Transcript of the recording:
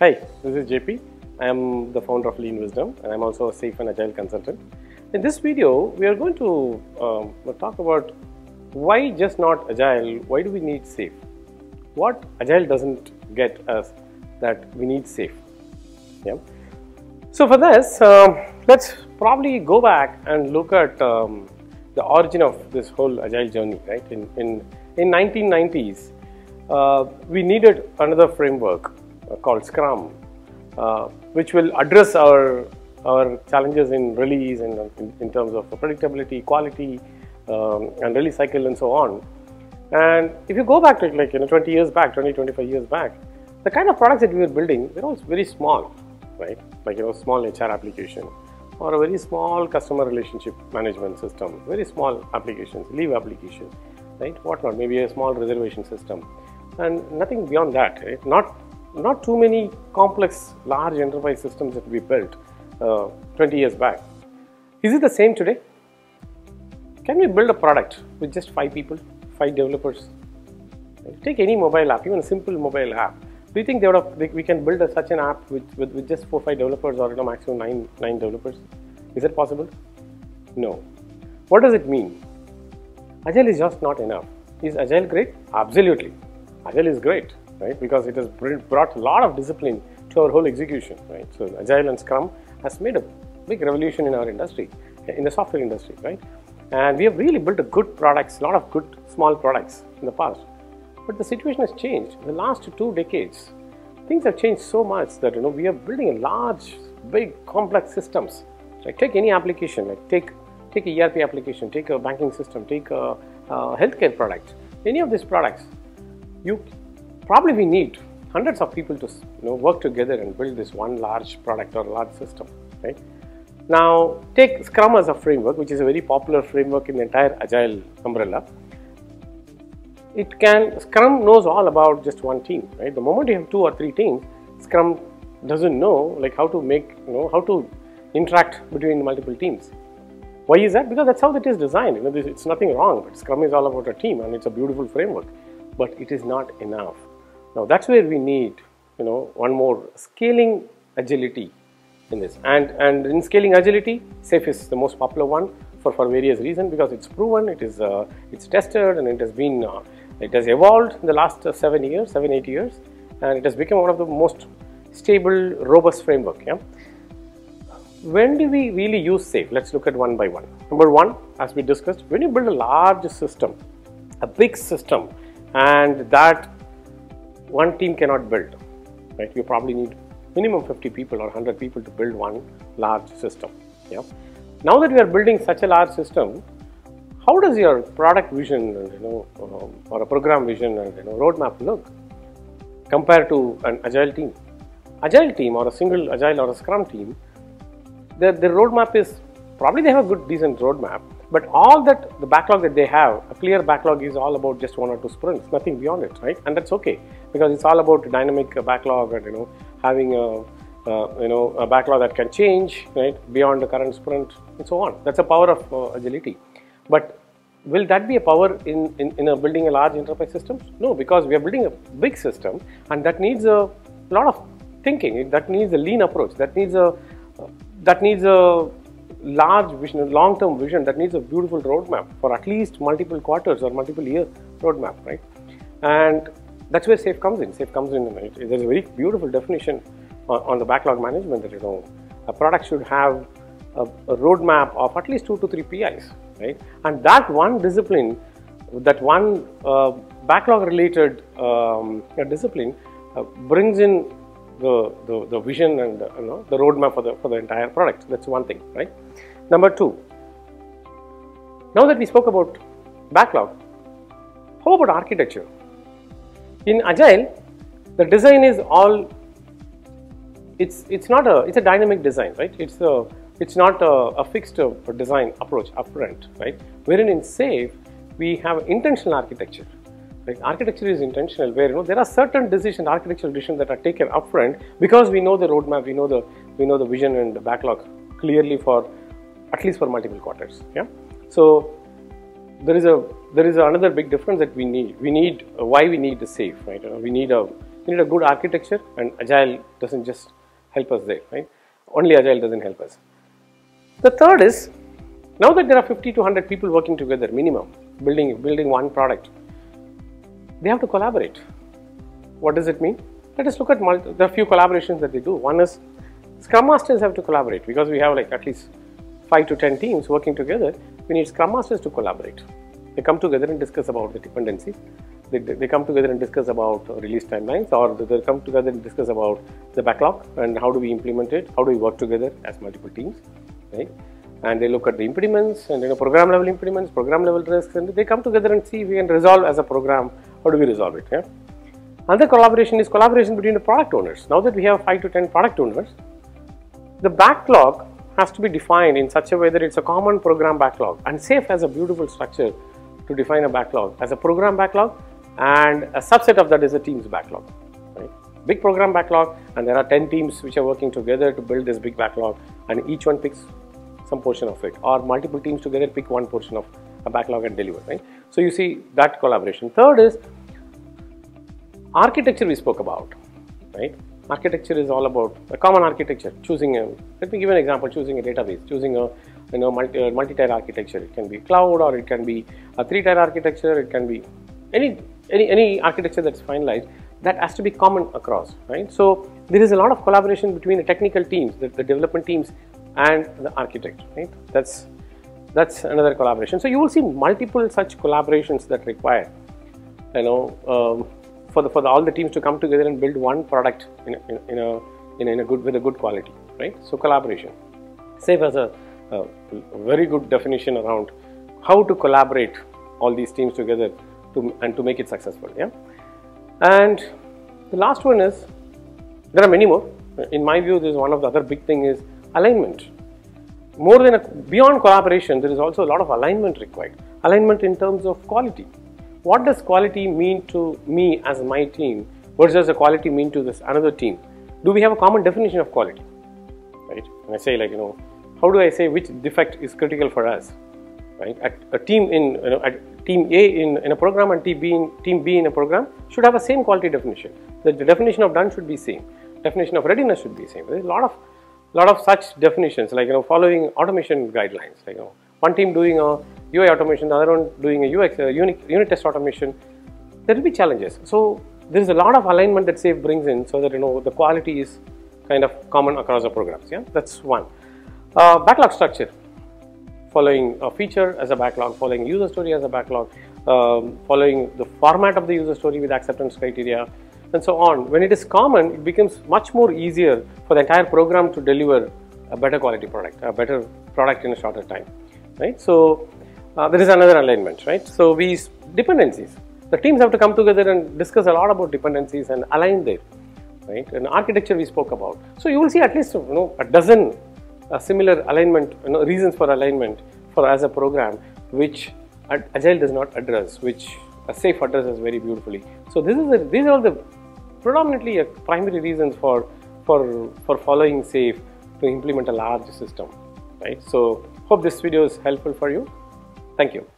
Hi, this is JP. I am the founder of Lean Wisdom and I'm also a SAFe and agile consultant. In this video, we are going to um, talk about why just not agile, why do we need SAFe? What agile doesn't get us that we need SAFe. Yeah. So for this, um, let's probably go back and look at um, the origin of this whole agile journey, right? In, in, in 1990s, uh, we needed another framework called Scrum, uh, which will address our our challenges in release and in, in terms of predictability, quality, um, and release cycle, and so on. And if you go back to like you know 20 years back, 20, 25 years back, the kind of products that we were building were all very small, right? Like you know small HR application or a very small customer relationship management system, very small applications, leave application, right? Whatnot, maybe a small reservation system, and nothing beyond that. Right? Not not too many complex, large enterprise systems that we built uh, 20 years back. Is it the same today? Can we build a product with just five people, five developers? Take any mobile app, even a simple mobile app. Do you think they would have, we can build a, such an app with, with, with just four, five developers or you know, maximum nine, nine developers? Is that possible? No. What does it mean? Agile is just not enough. Is Agile great? Absolutely. Agile is great, right? Because it has brought a lot of discipline to our whole execution, right? So Agile and Scrum has made a big revolution in our industry, in the software industry, right? And we have really built a good products, a lot of good small products in the past. But the situation has changed. In the last two decades, things have changed so much that you know we are building a large, big, complex systems. Like take any application, like take take a ERP application, take a banking system, take a, a healthcare product. Any of these products, you probably we need hundreds of people to you know work together and build this one large product or large system, right? Now take Scrum as a framework, which is a very popular framework in the entire Agile umbrella. It can scrum knows all about just one team right? The moment you have two or three teams scrum doesn't know like how to make you know how to interact between multiple teams. Why is that? Because that's how it is designed. You know it's nothing wrong but scrum is all about a team and it's a beautiful framework. But it is not enough now that's where we need you know one more scaling agility in this and and in scaling agility SAFe is the most popular one for for various reasons because it's proven it is uh, it's tested and it has been uh, it has evolved in the last uh, seven years, seven, eight years, and it has become one of the most stable, robust framework. Yeah. When do we really use SAFe? Let's look at one by one. Number one, as we discussed, when you build a large system, a big system, and that one team cannot build, right? You probably need minimum 50 people or 100 people to build one large system. Yeah. Now that we are building such a large system, how does your product vision you know um, or a program vision and you know roadmap look compared to an agile team agile team or a single agile or a scrum team their, their roadmap is probably they have a good decent roadmap but all that the backlog that they have a clear backlog is all about just one or two sprints nothing beyond it right and that's okay because it's all about dynamic backlog and you know having a uh, you know a backlog that can change right beyond the current sprint and so on that's a power of uh, agility but will that be a power in, in, in a building a large enterprise system? No, because we are building a big system and that needs a lot of thinking. That needs a lean approach. That needs a uh, that needs a large vision, long-term vision. That needs a beautiful roadmap for at least multiple quarters or multiple year roadmap, right? And that's where SAFe comes in. SAFe comes in. There's a very beautiful definition on, on the backlog management that you know a product should have a, a roadmap of at least two to three PIs right? And that one discipline, that one uh, backlog related um, discipline uh, brings in the, the, the vision and uh, you know, the roadmap for the, for the entire product. That's one thing, right? Number two, now that we spoke about backlog, how about architecture? In Agile, the design is all, it's, it's not a, it's a dynamic design, right? It's a it's not a, a fixed uh, design approach upfront, right? Wherein in SAFe, we have intentional architecture. Right? Architecture is intentional, where you know there are certain decisions, architectural decisions that are taken upfront because we know the roadmap, we know the we know the vision and the backlog clearly for at least for multiple quarters. Yeah. So there is a there is another big difference that we need. We need uh, why we need the SAFe, right? Uh, we need a we need a good architecture and agile doesn't just help us there, right? Only agile doesn't help us. The third is now that there are 50 to 100 people working together minimum, building, building one product, they have to collaborate. What does it mean? Let us look at multi, few collaborations that they do. One is Scrum Masters have to collaborate because we have like at least 5 to 10 teams working together. We need Scrum Masters to collaborate. They come together and discuss about the dependencies. They, they come together and discuss about release timelines or they come together and discuss about the backlog and how do we implement it, how do we work together as multiple teams, right? And they look at the impediments and you know program level impediments, program level risks, and they come together and see if we can resolve as a program, how do we resolve it, yeah? Another collaboration is collaboration between the product owners. Now that we have 5 to 10 product owners, the backlog has to be defined in such a way that it's a common program backlog and SAFe has a beautiful structure to define a backlog as a program backlog and a subset of that is a team's backlog. Right? Big program backlog and there are 10 teams which are working together to build this big backlog and each one picks some portion of it or multiple teams together pick one portion of a backlog and deliver. Right? So you see that collaboration. Third is architecture we spoke about. Right? Architecture is all about a common architecture. Choosing a let me give an example. Choosing a database. Choosing a you know multi, uh, multi-tier architecture. It can be cloud or it can be a three-tier architecture. It can be any any any architecture that's finalized that has to be common across, right? So there is a lot of collaboration between the technical teams, the, the development teams, and the architect, right? That's that's another collaboration. So you will see multiple such collaborations that require, you know, um, for the for the, all the teams to come together and build one product in a, in, in a in, a good with a good quality, right? So collaboration. SAFe has a, a very good definition around how to collaborate all these teams together to, and to make it successful. Yeah, and the last one is there are many more. In my view, this is one of the other big thing is alignment. More than a, beyond collaboration, there is also a lot of alignment required. Alignment in terms of quality. What does quality mean to me as my team? What does the quality mean to this another team? Do we have a common definition of quality? Right? When I say like you know, how do I say which defect is critical for us? Right? A, a team in you know, team A in, in a program and team B, in, team B in a program should have a same quality definition. The, the definition of done should be same. Definition of readiness should be same. There's a lot of lot of such definitions like you know following automation guidelines. Like you know one team doing a UI automation, the other one doing a UX a unit, unit test automation. There will be challenges. So there is a lot of alignment that SAFe brings in so that you know the quality is kind of common across the programs. Yeah, that's one. Uh, backlog structure following a feature as a backlog, following user story as a backlog, um, following the format of the user story with acceptance criteria, and so on. When it is common, it becomes much more easier for the entire program to deliver a better quality product, a better product in a shorter time, right? So uh, there is another alignment, right? So we dependencies. The teams have to come together and discuss a lot about dependencies and align there, right? And architecture we spoke about. So you will see at least you know a dozen a similar alignment, you know, reasons for alignment for as a program, which Agile does not address, which a SAFe addresses very beautifully. So this is a, these are all the predominantly a primary reasons for for for following SAFe to implement a large system, right? So hope this video is helpful for you. Thank you.